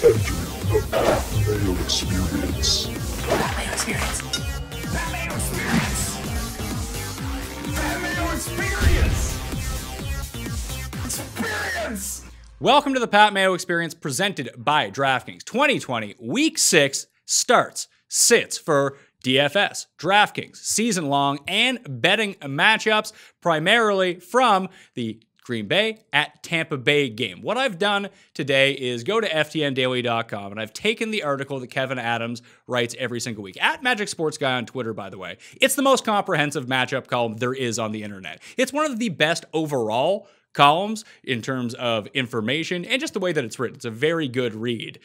Entering the Pat Mayo Experience. Pat Experience. Pat Experience. Pat Experience. Experience. Welcome to the Pat Mayo Experience presented by DraftKings. 2020 Week 6 starts, sits for DFS, DraftKings, season long, and betting matchups primarily from the Green Bay at Tampa Bay game. What I've done today is go to FTNDaily.com and I've taken the article that Kevin Adams writes every single week at Magic Sports Guy on Twitter, by the way. It's the most comprehensive matchup column there is on the internet. It's one of the best overall columns in terms of information and just the way that it's written. It's a very good read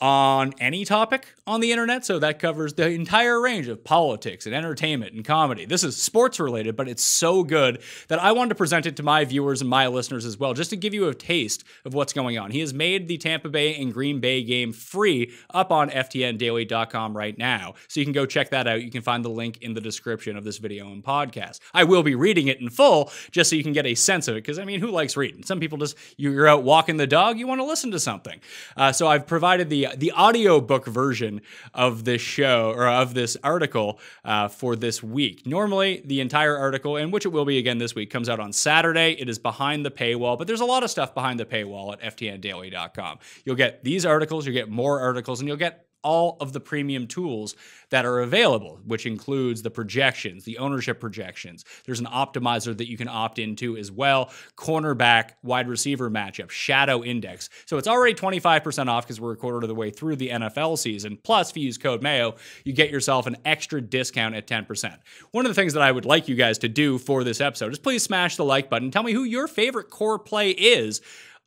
on any topic on the internet. So that covers the entire range of politics and entertainment and comedy. This is sports related, but it's so good that I wanted to present it to my viewers and my listeners as well, just to give you a taste of what's going on. He has made the Tampa Bay and Green Bay game free up on FTNDaily.com right now. So you can go check that out. You can find the link in the description of this video and podcast. I will be reading it in full just so you can get a sense of it. Because, I mean, who likes reading? Some people just, you're out walking the dog, you want to listen to something. Uh, so I've provided the the audiobook version of this show or of this article uh, for this week. Normally, the entire article, and which it will be again this week, comes out on Saturday. It is behind the paywall, but there's a lot of stuff behind the paywall at ftndaily.com. You'll get these articles, you'll get more articles, and you'll get all of the premium tools that are available, which includes the projections, the ownership projections. There's an optimizer that you can opt into as well, cornerback, wide receiver matchup, shadow index. So it's already 25% off because we're a quarter of the way through the NFL season. Plus, if you use code MAYO, you get yourself an extra discount at 10%. One of the things that I would like you guys to do for this episode is please smash the like button. Tell me who your favorite core play is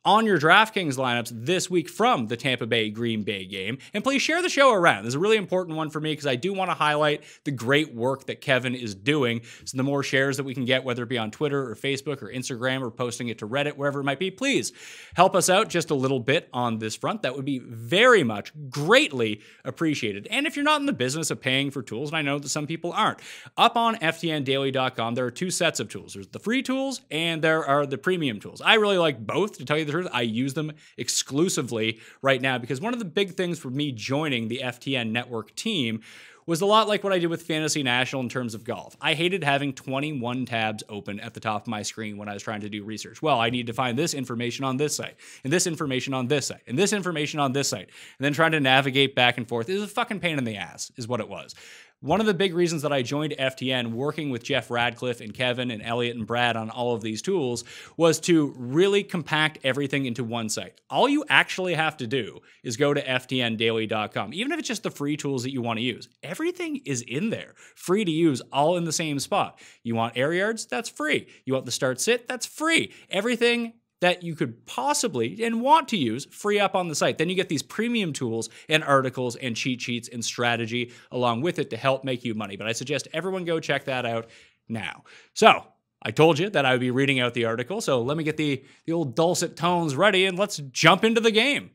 on your DraftKings lineups this week from the Tampa Bay Green Bay game. And please share the show around. This is a really important one for me because I do want to highlight the great work that Kevin is doing. So the more shares that we can get, whether it be on Twitter or Facebook or Instagram or posting it to Reddit, wherever it might be, please help us out just a little bit on this front. That would be very much greatly appreciated. And if you're not in the business of paying for tools, and I know that some people aren't, up on FTNDaily.com, there are two sets of tools. There's the free tools and there are the premium tools. I really like both, to tell you the truth. I use them exclusively right now because one of the big things for me joining the FTN network team was a lot like what I did with Fantasy National in terms of golf. I hated having 21 tabs open at the top of my screen when I was trying to do research. Well, I need to find this information on this site, and this information on this site, and this information on this site, and then trying to navigate back and forth. is a fucking pain in the ass, is what it was. One of the big reasons that I joined FTN, working with Jeff Ratcliffe and Kevin and Elliot and Brad on all of these tools, was to really compact everything into one site. All you actually have to do is go to FTNDaily.com, even if it's just the free tools that you want to use. Everything is in there, free to use, all in the same spot. You want air yards? That's free. You want the start sit? That's free. Everything that you could possibly and want to use free up on the site. Then you get these premium tools and articles and cheat sheets and strategy along with it to help make you money. But I suggest everyone go check that out now. So, I told you that I would be reading out the article, so let me get the, the old dulcet tones ready and let's jump into the game.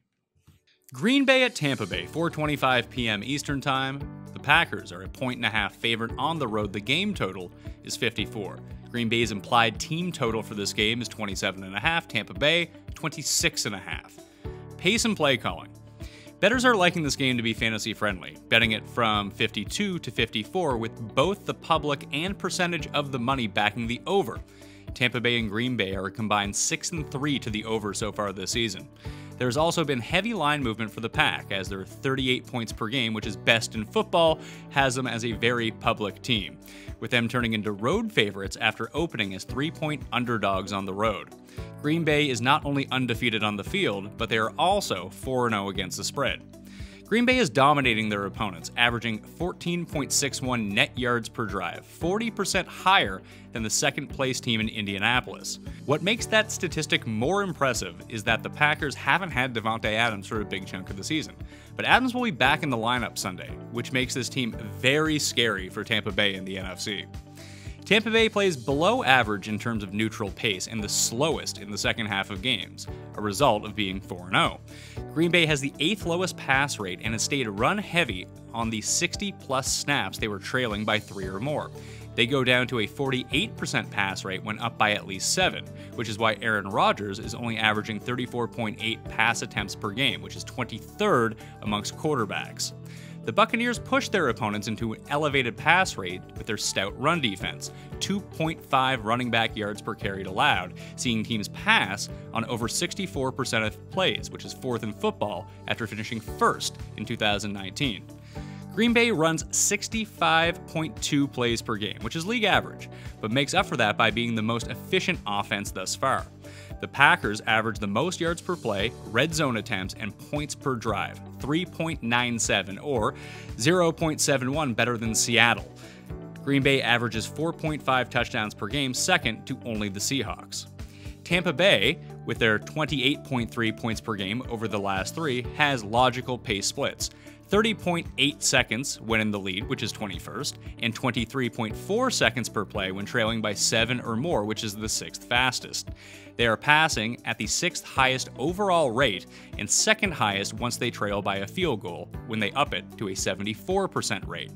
Green Bay at Tampa Bay, 4:25 p.m. Eastern Time. The Packers are a point and a half favorite on the road. The game total is 54. Green Bay's implied team total for this game is 27.5, Tampa Bay 26.5. Pace and play calling. Bettors are liking this game to be fantasy friendly, betting it from 52 to 54 with both the public and percentage of the money backing the over. Tampa Bay and Green Bay are combined 6 and 3 to the over so far this season. There's also been heavy line movement for the Pack, as their 38 points per game, which is best in football, has them as a very public team, with them turning into road favorites after opening as three point underdogs on the road. Green Bay is not only undefeated on the field, but they are also 4 0 against the spread. Green Bay is dominating their opponents, averaging 14.61 net yards per drive, 40% higher than the second place team in Indianapolis. What makes that statistic more impressive is that the Packers haven't had Davante Adams for a big chunk of the season. But Adams will be back in the lineup Sunday, which makes this team very scary for Tampa Bay in the NFC. Tampa Bay plays below average in terms of neutral pace and the slowest in the second half of games, a result of being 4 0. Green Bay has the eighth lowest pass rate and has stayed run heavy on the 60 plus snaps they were trailing by three or more. They go down to a 48% pass rate when up by at least 7, which is why Aaron Rodgers is only averaging 34.8 pass attempts per game, which is 23rd amongst quarterbacks. The Buccaneers push their opponents into an elevated pass rate with their stout run defense, 2.5 running back yards per carry allowed, seeing teams pass on over 64% of plays, which is fourth in football after finishing first in 2019. Green Bay runs 65.2 plays per game, which is league average, but makes up for that by being the most efficient offense thus far. The Packers average the most yards per play, red zone attempts, and points per drive 3.97 or 0.71 better than Seattle. Green Bay averages 4.5 touchdowns per game, second to only the Seahawks. Tampa Bay, with their 28.3 points per game over the last three, has logical pace splits. 30.8 seconds when in the lead, which is 21st, and 23.4 seconds per play when trailing by 7 or more, which is the sixth fastest. They are passing at the sixth highest overall rate and second highest once they trail by a field goal, when they up it to a 74% rate.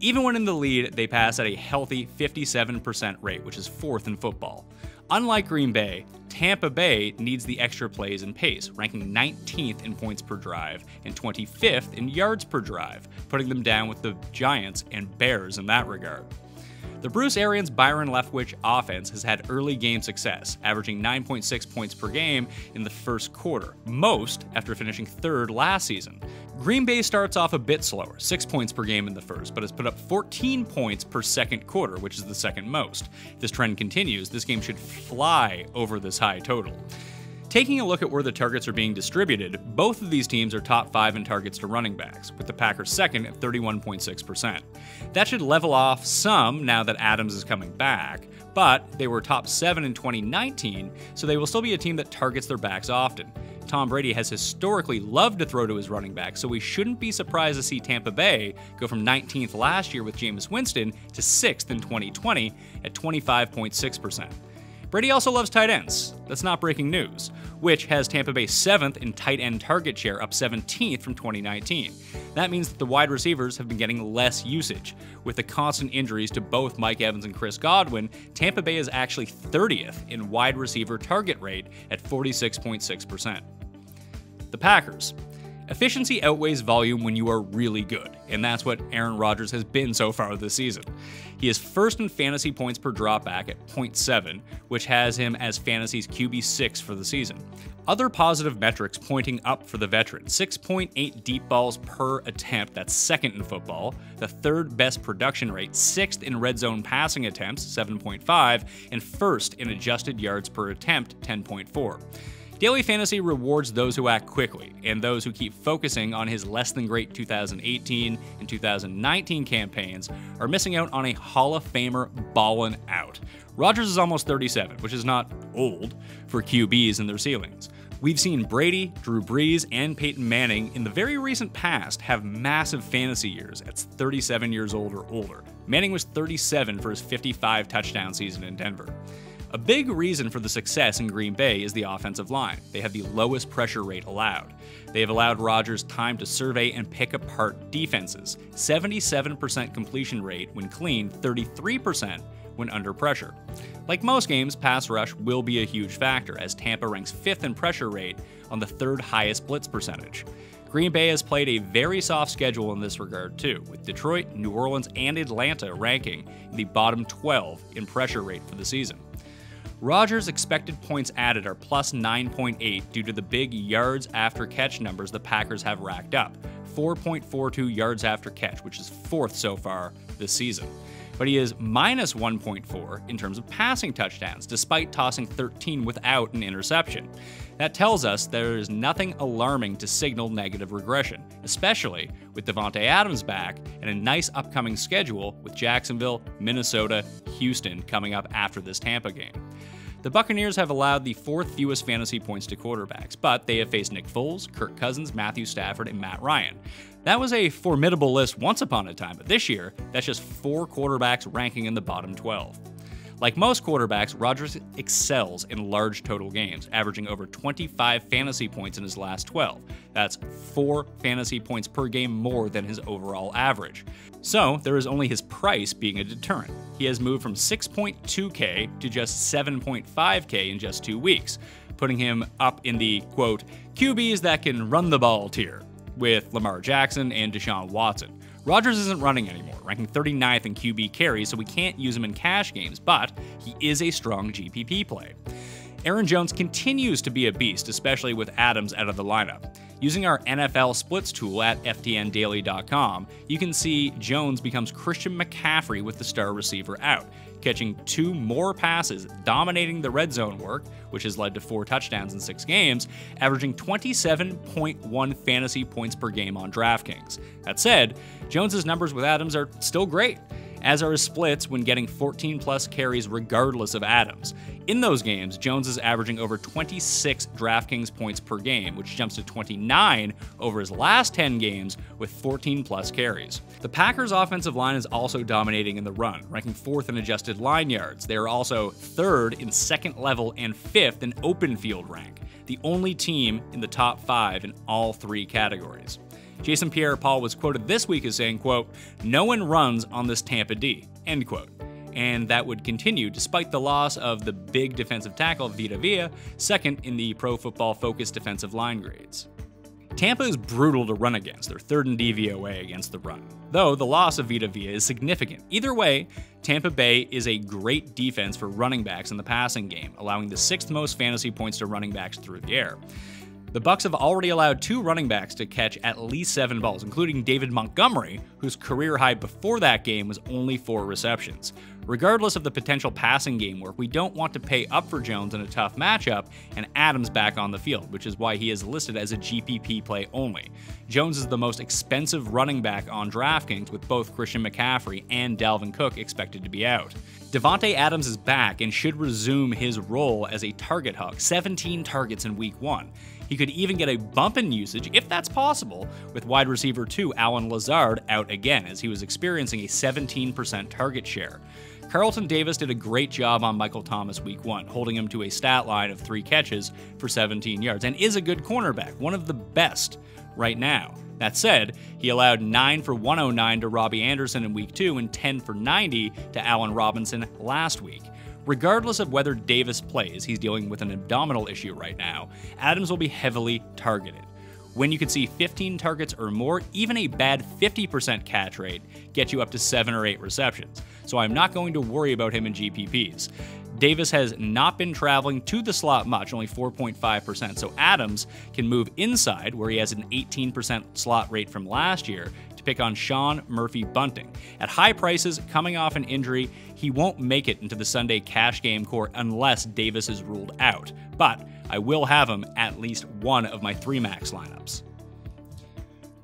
Even when in the lead, they pass at a healthy 57% rate, which is fourth in football. Unlike Green Bay, Tampa Bay needs the extra plays and pace, ranking 19th in points per drive and 25th in yards per drive, putting them down with the Giants and Bears in that regard. The Bruce Arians Byron Leftwich offense has had early game success, averaging 9.6 points per game in the first quarter, most after finishing third last season. Green Bay starts off a bit slower, 6 points per game in the first, but has put up 14 points per second quarter, which is the second most. If this trend continues, this game should fly over this high total. Taking a look at where the targets are being distributed, both of these teams are top five in targets to running backs, with the Packers second at 31.6%. That should level off some now that Adams is coming back, but they were top seven in 2019, so they will still be a team that targets their backs often. Tom Brady has historically loved to throw to his running back, so we shouldn't be surprised to see Tampa Bay go from 19th last year with Jameis Winston to 6th in 2020 at 25.6%. Brady also loves tight ends. That's not breaking news, which has Tampa Bay 7th in tight end target share, up 17th from 2019. That means that the wide receivers have been getting less usage. With the constant injuries to both Mike Evans and Chris Godwin, Tampa Bay is actually 30th in wide receiver target rate at 46.6%. The Packers. Efficiency outweighs volume when you are really good, and that's what Aaron Rodgers has been so far this season. He is first in fantasy points per dropback at 0.7, which has him as fantasy's QB6 for the season. Other positive metrics pointing up for the veteran 6.8 deep balls per attempt, that's second in football, the third best production rate, sixth in red zone passing attempts, 7.5, and first in adjusted yards per attempt, 10.4. Daily Fantasy rewards those who act quickly, and those who keep focusing on his less than great 2018 and 2019 campaigns are missing out on a Hall of Famer ballin' out. Rodgers is almost 37, which is not old for QBs and their ceilings. We've seen Brady, Drew Brees, and Peyton Manning in the very recent past have massive fantasy years at 37 years old or older. Manning was 37 for his 55 touchdown season in Denver. A big reason for the success in Green Bay is the offensive line. They have the lowest pressure rate allowed. They have allowed Rodgers time to survey and pick apart defenses 77% completion rate when clean, 33% when under pressure. Like most games, pass rush will be a huge factor, as Tampa ranks fifth in pressure rate on the third highest blitz percentage. Green Bay has played a very soft schedule in this regard, too, with Detroit, New Orleans, and Atlanta ranking in the bottom 12 in pressure rate for the season. Rodgers' expected points added are plus 9.8 due to the big yards after catch numbers the Packers have racked up 4.42 yards after catch, which is fourth so far this season. But he is minus 1.4 in terms of passing touchdowns, despite tossing 13 without an interception. That tells us there is nothing alarming to signal negative regression, especially with Davante Adams back and a nice upcoming schedule with Jacksonville, Minnesota, Houston coming up after this Tampa game. The Buccaneers have allowed the fourth fewest fantasy points to quarterbacks, but they have faced Nick Foles, Kirk Cousins, Matthew Stafford, and Matt Ryan. That was a formidable list once upon a time, but this year, that's just four quarterbacks ranking in the bottom 12. Like most quarterbacks, Rodgers excels in large total games, averaging over 25 fantasy points in his last 12. That's 4 fantasy points per game more than his overall average. So, there is only his price being a deterrent. He has moved from 6.2k to just 7.5k in just 2 weeks, putting him up in the quote, QBs that can run the ball tier with Lamar Jackson and Deshaun Watson. Rodgers isn't running anymore, ranking 39th in QB carries, so we can't use him in cash games, but he is a strong GPP play. Aaron Jones continues to be a beast, especially with Adams out of the lineup. Using our NFL splits tool at FTNDaily.com, you can see Jones becomes Christian McCaffrey with the star receiver out, catching two more passes, dominating the red zone work, which has led to four touchdowns in six games, averaging 27.1 fantasy points per game on DraftKings. That said, Jones's numbers with Adams are still great as are his splits when getting 14 plus carries regardless of Adams. In those games, Jones is averaging over 26 DraftKings points per game, which jumps to 29 over his last 10 games with 14 plus carries. The Packers' offensive line is also dominating in the run, ranking fourth in adjusted line yards. They are also third in second level and fifth in open field rank, the only team in the top five in all three categories. Jason Pierre-Paul was quoted this week as saying, quote, "No one runs on this Tampa D." End quote. And that would continue despite the loss of the big defensive tackle Vita Vea, second in the Pro Football Focus defensive line grades. Tampa is brutal to run against. They're third in DVOA against the run. Though the loss of Vita Vea is significant. Either way, Tampa Bay is a great defense for running backs in the passing game, allowing the sixth most fantasy points to running backs through the air. The Bucs have already allowed two running backs to catch at least seven balls, including David Montgomery, whose career high before that game was only four receptions. Regardless of the potential passing game work, we don't want to pay up for Jones in a tough matchup and Adams back on the field, which is why he is listed as a GPP play only. Jones is the most expensive running back on DraftKings, with both Christian McCaffrey and Dalvin Cook expected to be out. Davante Adams is back and should resume his role as a target hog, 17 targets in week 1. He could even get a bump in usage, if that's possible, with wide receiver 2 Allen Lazard out again, as he was experiencing a 17% target share. Carlton Davis did a great job on Michael Thomas week one, holding him to a stat line of three catches for 17 yards, and is a good cornerback, one of the best right now. That said, he allowed 9 for 109 to Robbie Anderson in week 2 and 10 for 90 to Allen Robinson last week. Regardless of whether Davis plays, he's dealing with an abdominal issue right now, Adams will be heavily targeted. When you can see 15 targets or more, even a bad 50% catch rate gets you up to 7 or 8 receptions, so I'm not going to worry about him in GPPs. Davis has not been traveling to the slot much, only 4.5%, so Adams can move inside, where he has an 18% slot rate from last year, to pick on Sean Murphy Bunting. At high prices, coming off an injury, he won't make it into the Sunday cash game core unless Davis is ruled out. But I will have him at least one of my three max lineups.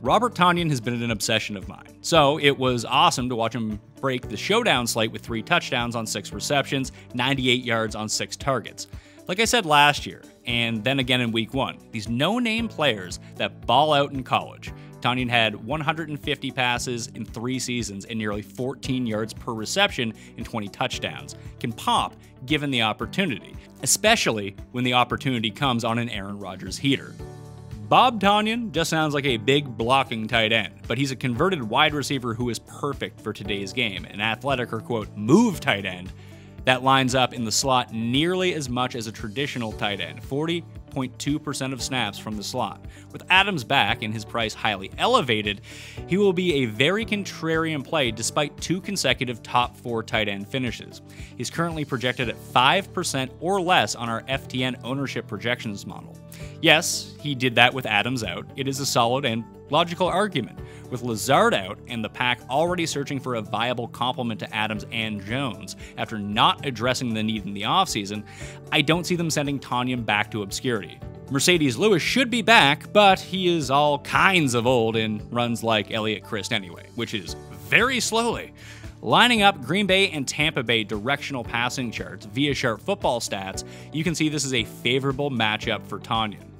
Robert Tonyan has been an obsession of mine, so it was awesome to watch him break the showdown slate with three touchdowns on six receptions, 98 yards on six targets. Like I said last year, and then again in week one, these no name players that ball out in college Tonyan had 150 passes in three seasons and nearly 14 yards per reception and 20 touchdowns. Can pop given the opportunity, especially when the opportunity comes on an Aaron Rodgers heater. Bob Tonyan just sounds like a big blocking tight end, but he's a converted wide receiver who is perfect for today's game, an athletic or quote move tight end that lines up in the slot nearly as much as a traditional tight end, 40 0.2% of snaps from the slot. With Adams back and his price highly elevated, he will be a very contrarian play despite two consecutive top four tight end finishes. He's currently projected at 5% or less on our FTN ownership projections model. Yes, he did that with Adams out. It is a solid and logical argument. With Lazard out and the pack already searching for a viable complement to Adams and Jones after not addressing the need in the offseason, I don't see them sending Tonyan back to obscurity. Marcedes Lewis should be back, but he is all kinds of old and runs like Elliot Christ anyway, which is very slowly. Lining up Green Bay and Tampa Bay directional passing charts via Sharp Football Stats, you can see this is a favorable matchup for Tonyan.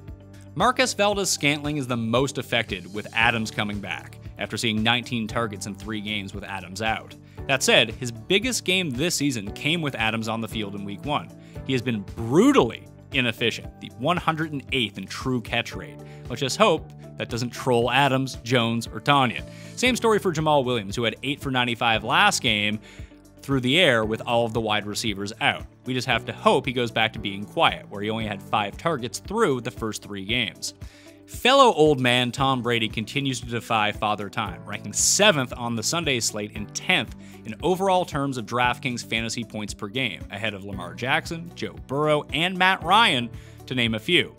Marquez Valdes Scantling is the most affected with Adams coming back, after seeing 19 targets in three games with Adams out. That said, his biggest game this season came with Adams on the field in week one. He has been brutally inefficient, the 108th in true catch rate. Let's just hope that doesn't troll Adams, Jones, or Tonyan. Same story for Jamaal Williams, who had 8 for 95 last game through the air with all of the wide receivers out. We just have to hope he goes back to being quiet, where he only had 5 targets through the first 3 games. Fellow old man Tom Brady continues to defy father time, ranking 7th on the Sunday slate and 10th in overall terms of DraftKings fantasy points per game, ahead of Lamar Jackson, Joe Burrow, and Matt Ryan, to name a few.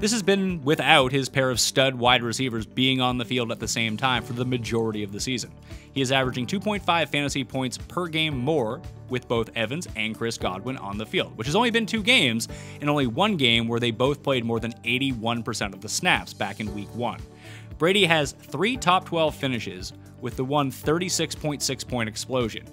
This has been without his pair of stud wide receivers being on the field at the same time for the majority of the season. He is averaging 2.5 fantasy points per game more with both Evans and Chris Godwin on the field, which has only been two games and only one game where they both played more than 81% of the snaps back in week one. Brady has three top 12 finishes with the one 36.6 point explosion.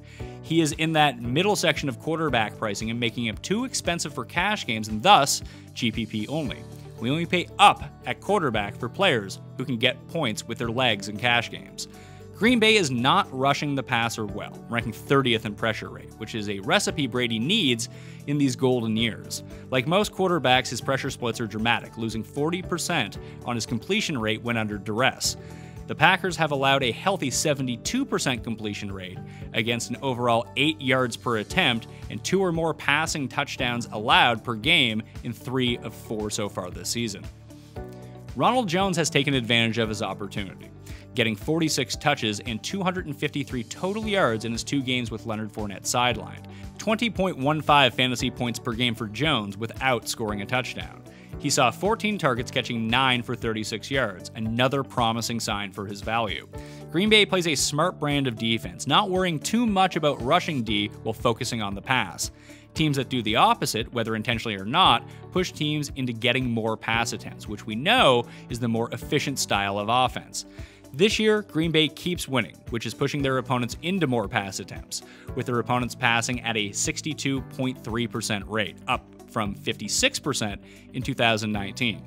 He is in that middle section of quarterback pricing and making him too expensive for cash games and thus GPP only. We only pay up at quarterback for players who can get points with their legs in cash games. Green Bay is not rushing the passer well, ranking 30th in pressure rate, which is a recipe Brady needs in these golden years. Like most quarterbacks, his pressure splits are dramatic, losing 40% on his completion rate when under duress. The Packers have allowed a healthy 72% completion rate against an overall 8 yards per attempt and two or more passing touchdowns allowed per game in 3 of 4 so far this season. Ronald Jones has taken advantage of his opportunity, getting 46 touches and 253 total yards in his two games with Leonard Fournette sidelined. 20.15 fantasy points per game for Jones without scoring a touchdown. He saw 14 targets, catching 9 for 36 yards, another promising sign for his value. Green Bay plays a smart brand of defense, not worrying too much about rushing D while focusing on the pass. Teams that do the opposite, whether intentionally or not, push teams into getting more pass attempts, which we know is the more efficient style of offense. This year, Green Bay keeps winning, which is pushing their opponents into more pass attempts, with their opponents passing at a 62.3% rate, up from 56% in 2019.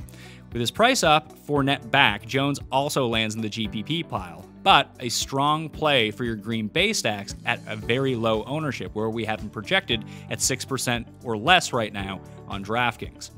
With his price up, Fournette back, Jones also lands in the GPP pile, but a strong play for your Green Bay stacks at a very low ownership, where we have him projected at 6% or less right now on DraftKings.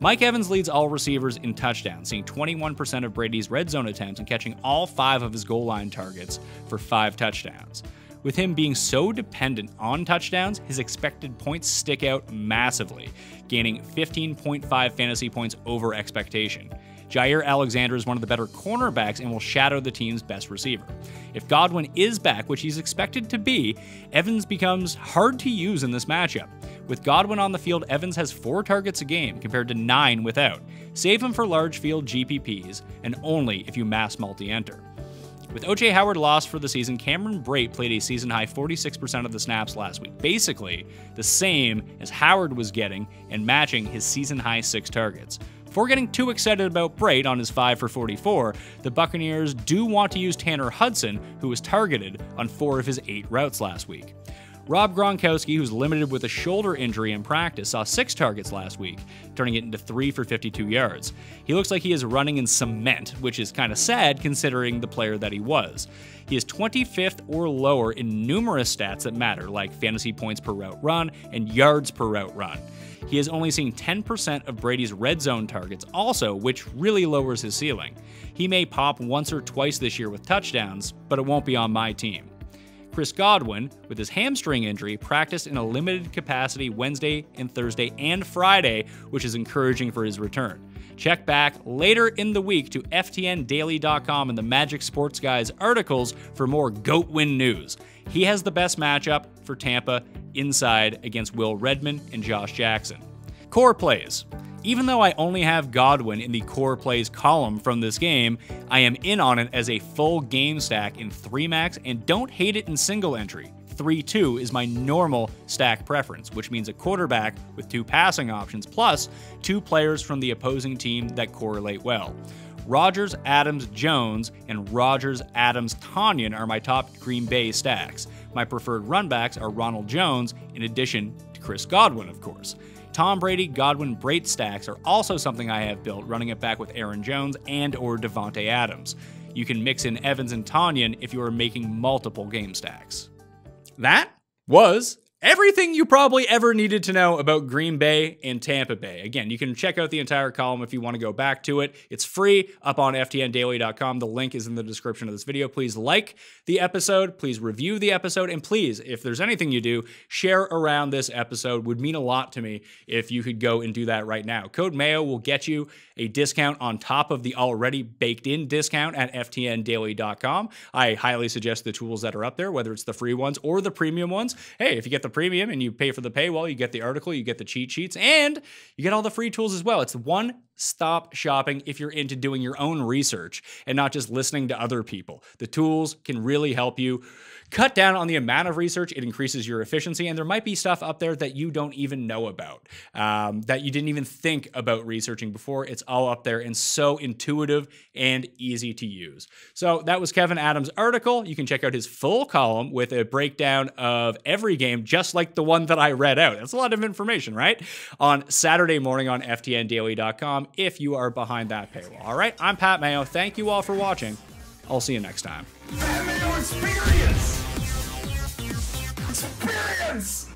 Mike Evans leads all receivers in touchdowns, seeing 21% of Brady's red zone attempts and catching all five of his goal line targets for five touchdowns. With him being so dependent on touchdowns, his expected points stick out massively, gaining 15.5 fantasy points over expectation. Jaire Alexander is one of the better cornerbacks and will shadow the team's best receiver. If Godwin is back, which he's expected to be, Evans becomes hard to use in this matchup. With Godwin on the field, Evans has four targets a game compared to nine without. Save him for large field GPPs, and only if you mass multi enter. With OJ Howard lost for the season, Cameron Brate played a season high 46% of the snaps last week, basically the same as Howard was getting and matching his season high six targets. Before getting too excited about Brate on his 5 for 44, the Buccaneers do want to use Tanner Hudson, who was targeted on four of his eight routes last week. Rob Gronkowski, who's limited with a shoulder injury in practice, saw six targets last week, turning it into three for 52 yards. He looks like he is running in cement, which is kind of sad considering the player that he was. He is 25th or lower in numerous stats that matter, like fantasy points per route run and yards per route run. He has only seen 10% of Brady's red zone targets, also, which really lowers his ceiling. He may pop once or twice this year with touchdowns, but it won't be on my team. Chris Godwin, with his hamstring injury, practiced in a limited capacity Wednesday and Thursday and Friday, which is encouraging for his return. Check back later in the week to FTNDaily.com and the Magic Sports Guys articles for more Godwin news. He has the best matchup for Tampa inside against Will Redmond and Josh Jackson. Core plays. Even though I only have Godwin in the core plays column from this game, I am in on it as a full game stack in 3 max and don't hate it in single entry. 3 2 is my normal stack preference, which means a quarterback with two passing options plus two players from the opposing team that correlate well. Rodgers, Adams, Jones, and Rodgers, Adams, Tonyan are my top Green Bay stacks. My preferred runbacks are Ronald Jones, in addition to Chris Godwin, of course. Tom Brady, Godwin, Brate stacks are also something I have built, running it back with Aaron Jones and or Davante Adams. You can mix in Evans and Tonyan if you are making multiple game stacks. that was everything you probably ever needed to know about Green Bay and Tampa Bay. Again, you can check out the entire column if you want to go back to it. It's free up on ftndaily.com. The link is in the description of this video. Please like the episode, please review the episode, and please, if there's anything you do, share around this episode. Would mean a lot to me if you could go and do that right now. Code Mayo will get you a discount on top of the already baked in discount at ftndaily.com. I highly suggest the tools that are up there, whether it's the free ones or the premium ones. Hey, if you get the premium and you pay for the paywall, you get the article, you get the cheat sheets, and you get all the free tools as well. It's one stop shopping if you're into doing your own research and not just listening to other people. The tools can really help you cut down on the amount of research. It increases your efficiency, and there might be stuff up there that you don't even know about, um, that you didn't even think about researching before. It's all up there and so intuitive and easy to use. So that was Kevin Adams' article. You can check out his full column with a breakdown of every game, just like the one that I read out. That's a lot of information, right? On Saturday morning on FTNDaily.com Um, if you are behind that paywall. All right, I'm Pat Mayo. Thank you all for watching. I'll see you next time. Experience! Experience!